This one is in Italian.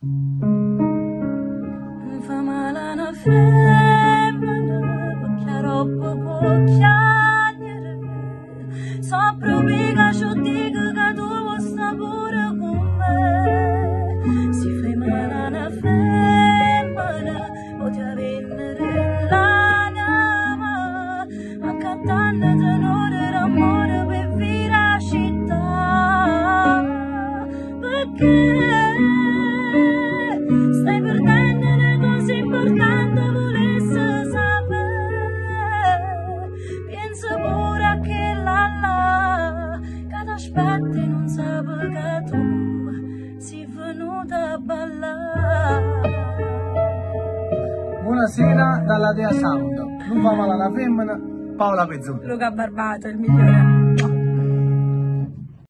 Mi fa male una femmina, perché troppo può piangere. So proviga, ci dico che tu vuoi. Si fa male una poteva venire l'anima, accattando tenore d'amore per vivere a città. Perché t'aspetti non sape che tu sei venuta a ballare. Buonasera dalla Dea Sound. Non fa male alla femmina, Paola Pezzuto. Luca Barbato, il migliore.